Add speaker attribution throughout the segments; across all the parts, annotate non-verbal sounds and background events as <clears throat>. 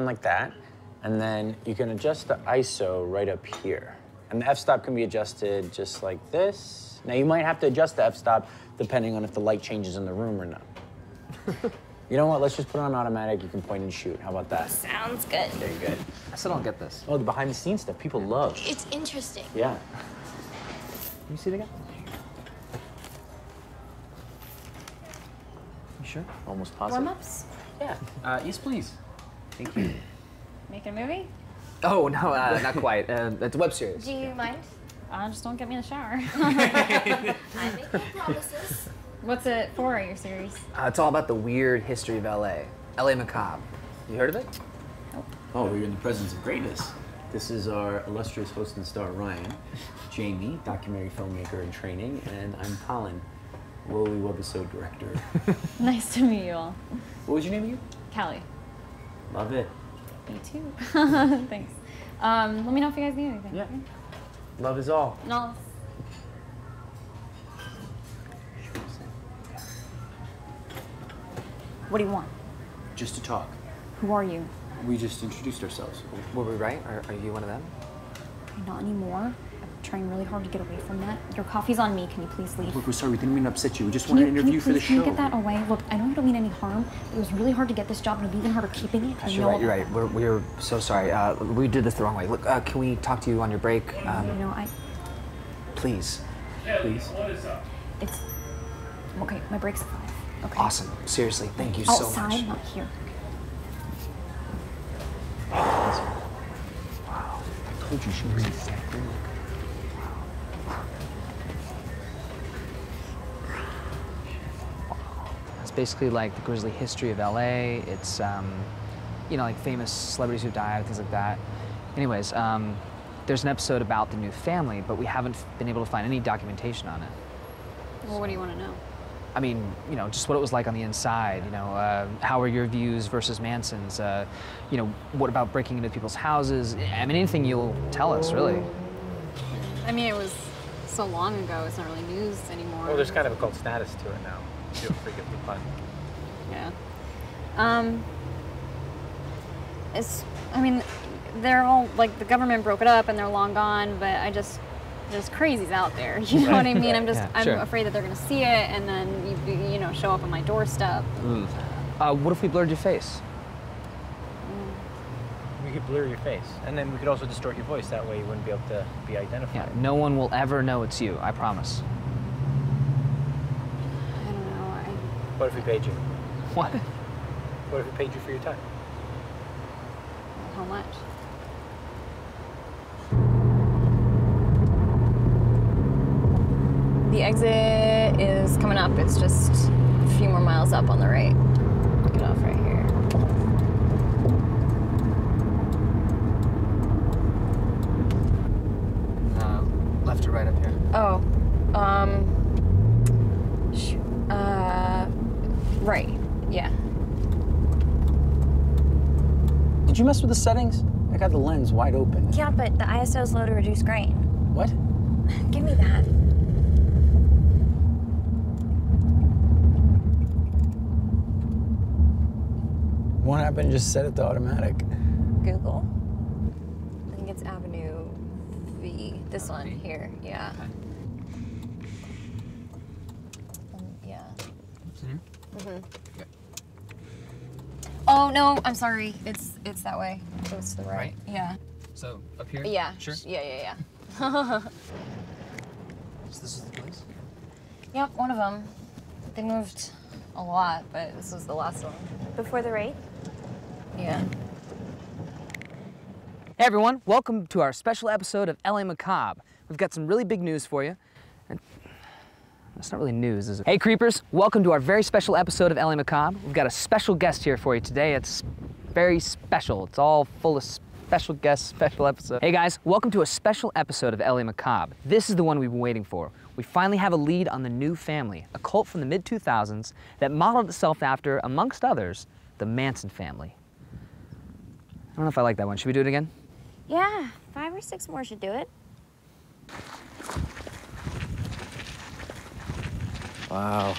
Speaker 1: on like that, and then you can adjust the ISO right up here. And the f-stop can be adjusted just like this. Now you might have to adjust the f-stop depending on if the light changes in the room or not. <laughs> you know what, let's just put it on automatic, you can point and shoot. How about that?
Speaker 2: Sounds good.
Speaker 1: Very good.
Speaker 3: I still don't get this.
Speaker 1: Oh, the behind the scenes stuff people love.
Speaker 2: It's interesting.
Speaker 1: Yeah.
Speaker 3: You see the guy? You sure?
Speaker 1: Almost positive.
Speaker 2: Warm-ups?
Speaker 1: Yeah.
Speaker 3: Uh, yes, please. Thank you. <clears throat>
Speaker 2: Making a movie?
Speaker 3: Oh no, uh, not quite. <laughs> Uh, it's a web series.
Speaker 2: Do you mind?
Speaker 4: Uh, just don't get me in the shower. <laughs> <laughs>
Speaker 2: I make no promises.
Speaker 4: What's it for, your series?
Speaker 3: Uh, it's all about the weird history of LA. LA Macabre. You heard of it? Nope.
Speaker 5: Oh, we're in the presence of greatness. This is our illustrious host and star, Ryan. Jamie, documentary filmmaker in training, and I'm Colin, lowly webisode director.
Speaker 4: Nice to meet you all.
Speaker 5: What was your name again?
Speaker 4: Callie.
Speaker 5: Love it.
Speaker 4: Me too. <laughs> Thanks. Um, let me know if you guys need anything.
Speaker 5: Yeah. Love is all.
Speaker 4: No. What do you want?
Speaker 5: Just to talk.
Speaker 4: Who are you?
Speaker 5: We just introduced ourselves.
Speaker 3: Were we right? Are, are you one of them?
Speaker 4: Not anymore. I'm trying really hard to get away from that. Your coffee's on me. Can you please leave?
Speaker 5: Look, we're sorry, we didn't mean to upset you. We just
Speaker 4: Can you,
Speaker 5: wanted to
Speaker 4: can you
Speaker 5: interview for the
Speaker 4: please, can
Speaker 5: show.
Speaker 4: you get that away? Look, I know you don't mean any harm. But it was really hard to get this job, and it'll be even harder keeping it. I
Speaker 3: You're right. You're right. We're, we're so sorry. Uh, we did this the wrong way. Look, uh, can we talk to you on your break?
Speaker 4: that. You
Speaker 3: Um,
Speaker 4: know, I.
Speaker 5: Please. Please.
Speaker 4: It's. Okay, my break's at five. Okay.
Speaker 3: awesome. Seriously, thank you so much.
Speaker 4: Outside,
Speaker 3: much.
Speaker 4: not here. Wow.
Speaker 5: I told you she was exactly like
Speaker 3: It's basically like the grisly history of LA. It's, um, you know, like famous celebrities who died, things like that. Anyways, um, there's an episode about the new family, but we haven't been able to find any documentation on it.
Speaker 4: Well, what do you want to know?
Speaker 3: I mean, you know, just what it was like on the inside. You know, uh, how are your views versus Manson's? Uh, you know, what about breaking into people's houses? I mean, anything you'll tell us, really.
Speaker 6: I mean, it was so long ago, it's not really news anymore.
Speaker 1: Well, there's kind of a cult status to it now. Feel free to the fun.
Speaker 6: Yeah. Um, it's, I mean, they're all, like, the government broke it up and they're long gone, but I just, there's crazies out there. <laughs> You know what I mean? I'm just, <laughs>
Speaker 3: Yeah,
Speaker 6: I'm
Speaker 3: sure.
Speaker 6: afraid that they're going to see it and then, you, you know, show up on my doorstep.
Speaker 3: Uh, what if we blurred your face?
Speaker 1: We could blur your face, and then we could also distort your voice. That way, you wouldn't be able to be identified.
Speaker 3: Yeah, no one will ever know it's you. I promise.
Speaker 6: I don't know. I,
Speaker 1: What if we paid you?
Speaker 3: What?
Speaker 1: What if we paid you for your time?
Speaker 6: how much? The exit is coming up. It's just a few more miles up on the right. Get off right here.
Speaker 3: Uh, left or right up here?
Speaker 6: Oh, um, sh- uh, right. Yeah.
Speaker 1: Did you mess with the settings? I got the lens wide open.
Speaker 2: Yeah, but the ISO's low to reduce grain.
Speaker 1: What? <laughs>
Speaker 2: Give me that.
Speaker 1: What happened? Just set it to automatic.
Speaker 6: Google. I think it's Avenue V. This one here. Yeah. Um, yeah. Mhm. Oh no, I'm sorry. It's it's that way. It goes to the right.
Speaker 3: Right?
Speaker 6: Yeah.
Speaker 3: So up here?
Speaker 6: Yeah.
Speaker 3: Sure.
Speaker 6: Yeah, yeah, yeah. <laughs>
Speaker 3: So this is the place.
Speaker 6: Yep, one of them. They moved a lot, but this was the last one.
Speaker 2: Before the raid?
Speaker 6: Yeah.
Speaker 3: Hey everyone, welcome to our special episode of LA Macabre. We've got some really big news for you. And that's not really news, is it? Hey creepers, welcome to our very special episode of LA Macabre. We've got a special guest here for you today. It's very special. It's all full of special guests, special episode. Hey guys, welcome to a special episode of LA Macabre. This is the one we've been waiting for. We finally have a lead on the new family, a cult from the mid 2000s that modeled itself after, amongst others, the Manson family. I don't know if I like that one. Should we do it again?
Speaker 2: Yeah, five or six more should do it.
Speaker 1: Wow.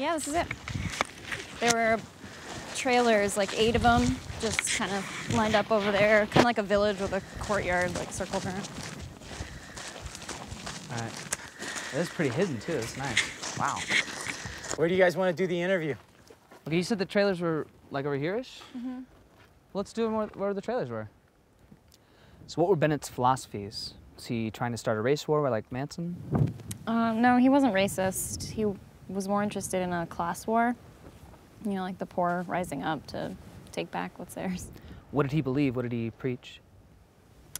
Speaker 6: Yeah, this is it. There were trailers, like eight of them, just kind of lined up over there, kind of like a village with a courtyard, like circled around.
Speaker 3: All right. That's pretty hidden too. It's nice. Wow.
Speaker 1: Where do you guys want to do the interview?
Speaker 3: Okay, you said the trailers were like over here-ish? Mm-hmm. Let's do it where, where the trailers were. So what were Bennett's philosophies? Was he trying to start a race war like Manson?
Speaker 6: Um, no, he wasn't racist. He was more interested in a class war. You know, like the poor rising up to take back what's theirs.
Speaker 3: What did he believe? What did he preach?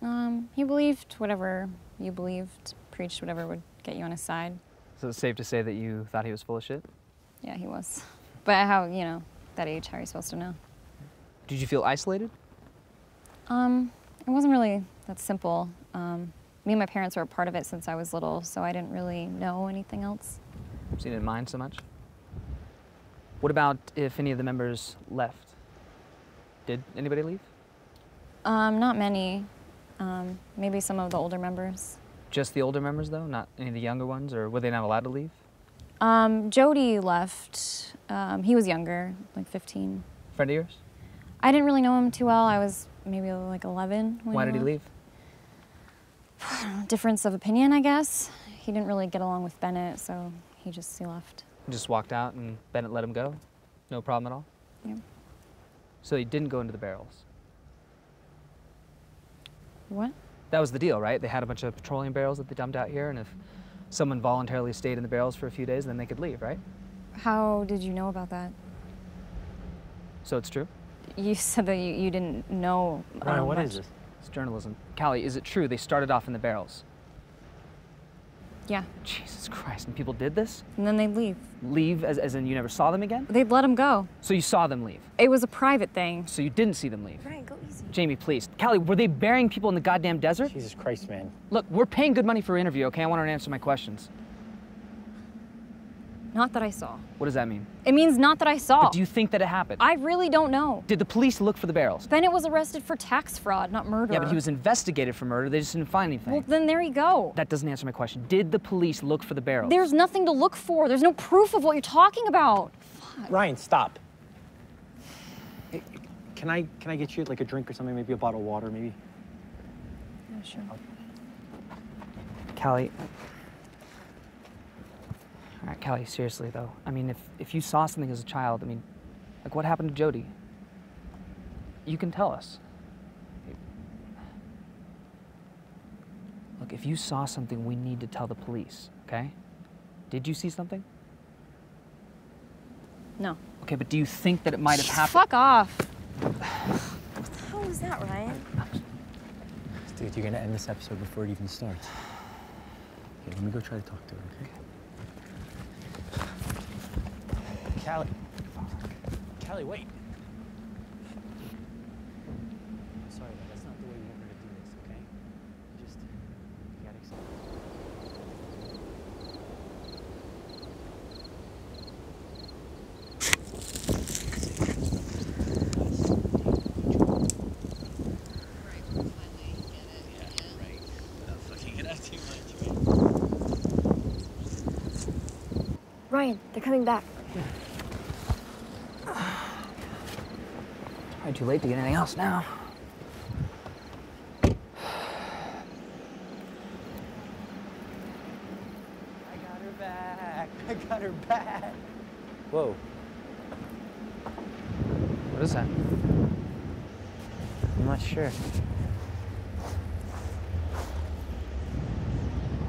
Speaker 6: Um, he believed whatever you believed, preached whatever would get you on his side.
Speaker 3: So it's safe to say that you thought he was full of shit?
Speaker 6: Yeah, he was. <laughs> But how, you know, that age, how are you supposed to know?
Speaker 3: Did you feel isolated?
Speaker 6: Um, it wasn't really that simple. Um, me and my parents were a part of it since I was little, so I didn't really know anything else.
Speaker 3: So you didn't mind so much? What about if any of the members left? Did anybody leave?
Speaker 6: Um, not many. Um, maybe some of the older members.
Speaker 3: Just the older members, though? Not any of the younger ones? Or were they not allowed to leave?
Speaker 6: Um, Jody left. Um, he was younger, like 15.
Speaker 3: Friend of yours?
Speaker 6: I didn't really know him too well. I was maybe like 11. when
Speaker 3: Why did he
Speaker 6: left.
Speaker 3: leave? <sighs>
Speaker 6: Difference of opinion, I guess. He didn't really get along with Bennett, so he just he left.
Speaker 3: Just walked out and Bennett let him go? No problem at all?
Speaker 6: Yeah.
Speaker 3: So he didn't go into the barrels?
Speaker 6: What?
Speaker 3: That was the deal, right? They had a bunch of petroleum barrels that they dumped out here, and if someone voluntarily stayed in the barrels for a few days, then they could leave, right?
Speaker 6: How did you know about that?
Speaker 3: So it's true?
Speaker 6: You said that you, you didn't know.
Speaker 1: Ryan,
Speaker 6: um,
Speaker 1: what
Speaker 6: much.
Speaker 1: is this?
Speaker 3: It's journalism. Callie, is it true they started off in the barrels?
Speaker 6: Yeah.
Speaker 3: Jesus Christ, and people did this?
Speaker 6: And then they'd leave.
Speaker 3: Leave as, as in you never saw them again?
Speaker 6: They'd let them go.
Speaker 3: So you saw them leave.
Speaker 6: It was a private thing.
Speaker 3: So you didn't see them leave.
Speaker 2: Ryan, go easy.
Speaker 3: Jamie, please. Callie, were they burying people in the goddamn desert?
Speaker 1: Jesus Christ, man.
Speaker 3: Look, we're paying good money for an interview, okay? I want her to answer my questions.
Speaker 6: Not that I saw.
Speaker 3: What does that mean?
Speaker 6: It means not that I saw.
Speaker 3: But do you think that it happened?
Speaker 6: I really don't know.
Speaker 3: Did the police look for the barrels?
Speaker 6: Bennett was arrested for tax fraud, not murder.
Speaker 3: Yeah, but he was investigated for murder. They just didn't find anything.
Speaker 6: Well, then there you go.
Speaker 3: that doesn't answer my question. Did the police look for the barrels?
Speaker 6: There's nothing to look for. There's no proof of what you're talking about. Fuck.
Speaker 1: Ryan, stop. Hey, Can I can I get you like a drink or something? Maybe a bottle of water, maybe.
Speaker 6: Yeah, sure.
Speaker 3: Callie. All right, Callie, seriously though. I mean, if, if you saw something as a child, I mean, like what happened to Jody? You can tell us. Look, if you saw something, we need to tell the police, okay? Did you see something?
Speaker 6: No.
Speaker 3: Okay, but do you think that it might have happened?
Speaker 6: Fuck off.
Speaker 2: what the hell was that, Ryan?
Speaker 1: Dude, you're gonna end this episode before it even starts. Okay, let me go try to talk to her, okay? Callie. Callie, wait. Sorry, but that's not the way we want her to do this, okay? You Just, you gotta accept.
Speaker 2: Ryan, they're coming back. <laughs>
Speaker 3: Probably too late to get anything else now.
Speaker 1: I got her back. <laughs> I got her back. Whoa.
Speaker 3: What is that?
Speaker 1: I'm not sure.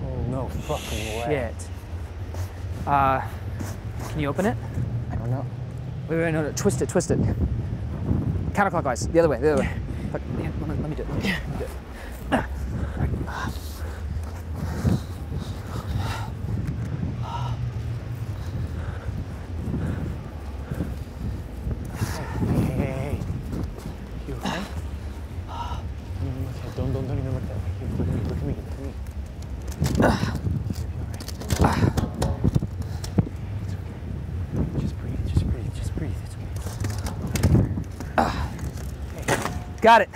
Speaker 1: Oh, no fucking way.
Speaker 3: Shit. Uh, can you open it?
Speaker 1: I don't know.
Speaker 3: Wait, wait, no, no, twist it, twist it. Counterclockwise, the other way, the other way. Let me do it. Let me do it.
Speaker 1: Hey, hey, hey, hey. You okay? Mm, okay, don't, don't, don't even look that way. Here, look at me, look at me, look at me. You'll be all right. It's okay. Just breathe, just breathe, just breathe. It's okay.
Speaker 3: Got it.